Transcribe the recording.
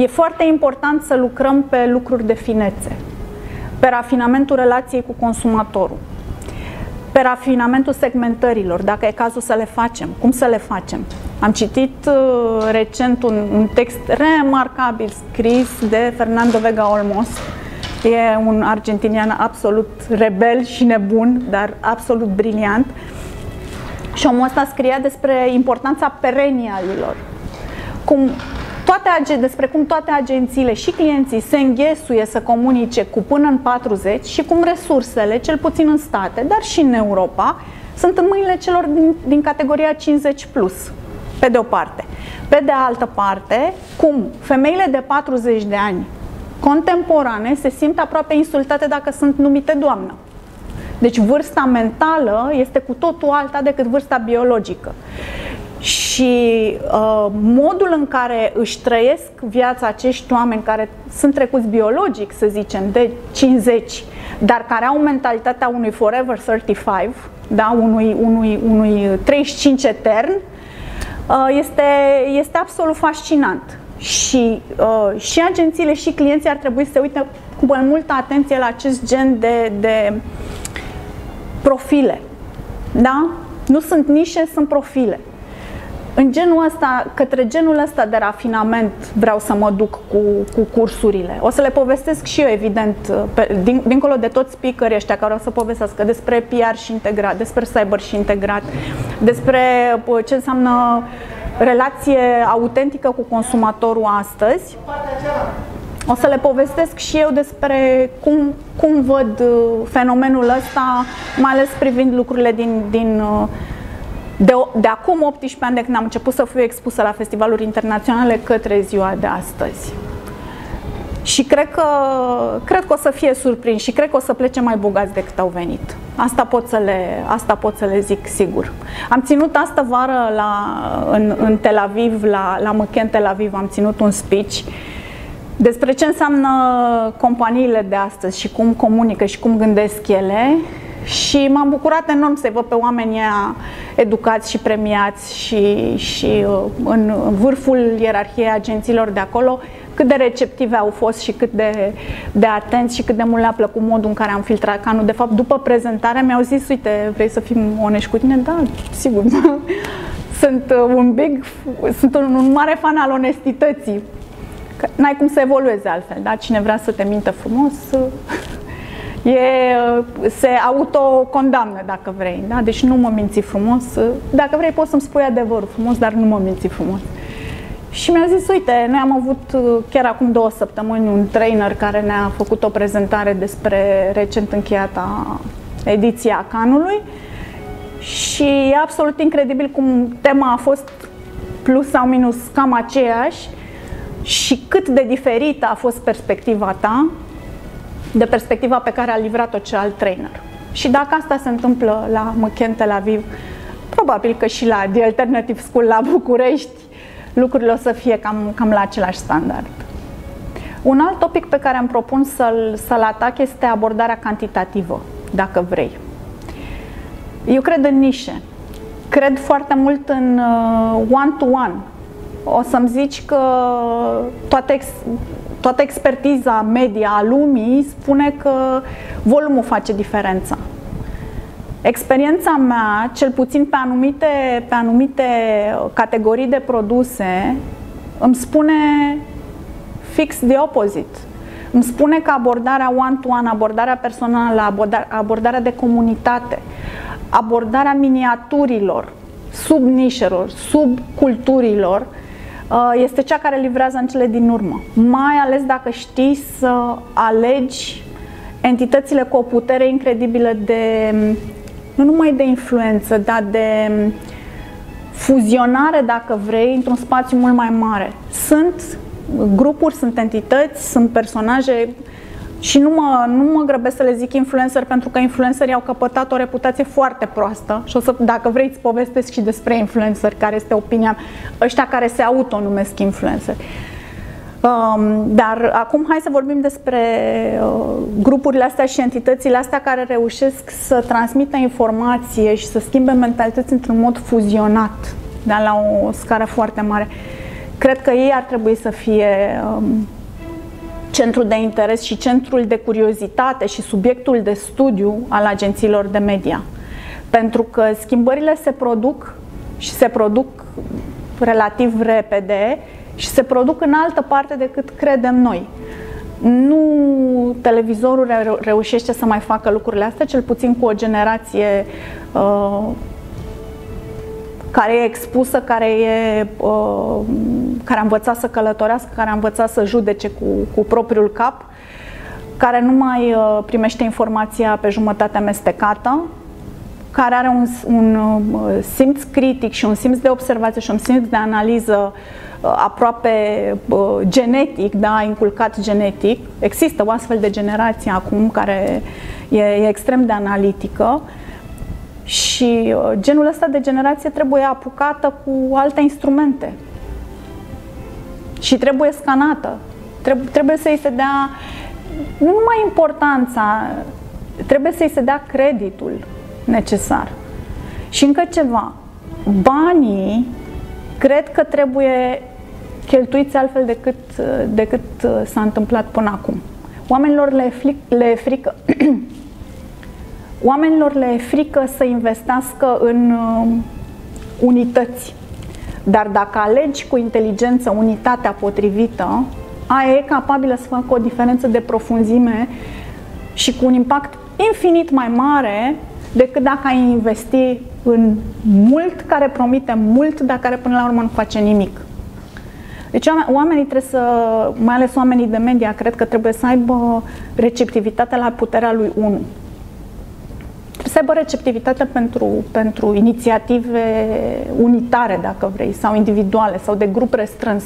E foarte important să lucrăm pe lucruri de finețe, pe rafinamentul relației cu consumatorul, pe rafinamentul segmentărilor, dacă e cazul să le facem, cum să le facem. Am citit uh, recent un, un text remarcabil scris de Fernando Vega Olmos. E un argentinian absolut rebel și nebun, dar absolut briliant. Și omul ăsta scria despre importanța perenialilor. Cum toate, despre cum toate agențiile și clienții se înghesuie să comunice cu până în 40 și cum resursele, cel puțin în state, dar și în Europa, sunt în mâinile celor din, din categoria 50 plus, pe de o parte. Pe de altă parte, cum femeile de 40 de ani contemporane se simt aproape insultate dacă sunt numite doamnă. Deci vârsta mentală este cu totul alta decât vârsta biologică și uh, modul în care își trăiesc viața acești oameni care sunt trecuți biologic, să zicem, de 50, dar care au mentalitatea unui forever 35, da, unui, unui, unui 35 etern, uh, este, este absolut fascinant. Și, uh, și agențiile și clienții ar trebui să se uite cu mai multă atenție la acest gen de, de profile. Da? Nu sunt nișe, sunt profile în genul ăsta, către genul ăsta de rafinament vreau să mă duc cu, cu cursurile. O să le povestesc și eu, evident, pe, din, dincolo de toți speakerii ăștia care o să povestească despre PR și integrat, despre cyber și integrat, despre ce înseamnă relație autentică cu consumatorul astăzi. O să le povestesc și eu despre cum, cum văd uh, fenomenul ăsta, mai ales privind lucrurile din, din uh, de, de acum 18 ani de când am început să fiu expusă la festivaluri internaționale către ziua de astăzi. Și cred că, cred că o să fie surprins și cred că o să plece mai bogați decât au venit. Asta pot să le, asta pot să le zic sigur. Am ținut asta vară la, în, în Tel Aviv, la, la Măchen Tel Aviv, am ținut un speech despre ce înseamnă companiile de astăzi și cum comunică și cum gândesc ele și m-am bucurat enorm să văd pe oamenii educați și premiați și, și uh, în vârful ierarhiei agențiilor de acolo, cât de receptive au fost și cât de, de atenți și cât de mult le-a plăcut modul în care am filtrat canul. De fapt, după prezentare mi-au zis, uite, vrei să fim onești cu tine? Da, sigur. sunt uh, un big, sunt un, un mare fan al onestității. N-ai cum să evoluezi altfel, da? Cine vrea să te mintă frumos, e, se autocondamnă, dacă vrei. Da? Deci nu mă minți frumos. Dacă vrei, poți să-mi spui adevărul frumos, dar nu mă minți frumos. Și mi-a zis, uite, noi am avut chiar acum două săptămâni un trainer care ne-a făcut o prezentare despre recent încheiata ediția Canului și e absolut incredibil cum tema a fost plus sau minus cam aceeași și cât de diferită a fost perspectiva ta de perspectiva pe care a livrat-o celălalt trainer. Și dacă asta se întâmplă la Măchen Tel Aviv, probabil că și la The Alternative School la București lucrurile o să fie cam, cam la același standard. Un alt topic pe care îmi propun să-l, să-l atac este abordarea cantitativă, dacă vrei. Eu cred în nișe. Cred foarte mult în uh, one-to-one. O să-mi zici că toate ex- toată expertiza media a lumii spune că volumul face diferența. Experiența mea, cel puțin pe anumite, pe anumite categorii de produse, îmi spune fix the opposite. Îmi spune că abordarea one-to-one, abordarea personală, abordarea de comunitate, abordarea miniaturilor, sub nișelor, sub culturilor, Uh, este cea care livrează în cele din urmă. Mai ales dacă știi să alegi entitățile cu o putere incredibilă de, nu numai de influență, dar de fuzionare, dacă vrei, într-un spațiu mult mai mare. Sunt grupuri, sunt entități, sunt personaje și nu mă, nu mă grăbesc să le zic influencer pentru că influencerii au căpătat o reputație foarte proastă și o să, dacă vreți, îți povestesc și despre influencer, care este opinia ăștia care se auto-numesc influencer. Um, dar acum hai să vorbim despre uh, grupurile astea și entitățile astea care reușesc să transmită informație și să schimbe mentalități într-un mod fuzionat, da, la o scară foarte mare. cred că ei ar trebui să fie um, centrul de interes și centrul de curiozitate și subiectul de studiu al agențiilor de media. Pentru că schimbările se produc și se produc relativ repede și se produc în altă parte decât credem noi. Nu televizorul reușește să mai facă lucrurile astea, cel puțin cu o generație uh, care e expusă, care, e, uh, care a învățat să călătorească, care a învățat să judece cu, cu propriul cap, care nu mai uh, primește informația pe jumătate amestecată, care are un, un uh, simț critic și un simț de observație și un simț de analiză uh, aproape uh, genetic, da, inculcat genetic. Există o astfel de generație acum care e, e extrem de analitică și genul ăsta de generație trebuie apucată cu alte instrumente și trebuie scanată. Trebuie, trebuie să-i se dea nu numai importanța, trebuie să-i se dea creditul necesar. Și încă ceva, banii cred că trebuie cheltuiți altfel decât, decât uh, s-a întâmplat până acum. Oamenilor le, flic, le frică Oamenilor le e frică să investească în uh, unități. Dar dacă alegi cu inteligență unitatea potrivită, aia e capabilă să facă o diferență de profunzime și cu un impact infinit mai mare decât dacă ai investi în mult care promite mult, dar care până la urmă nu face nimic. Deci oamenii trebuie să, mai ales oamenii de media, cred că trebuie să aibă receptivitate la puterea lui 1. Trebuie să aibă receptivitate pentru, pentru inițiative unitare, dacă vrei, sau individuale, sau de grup restrâns.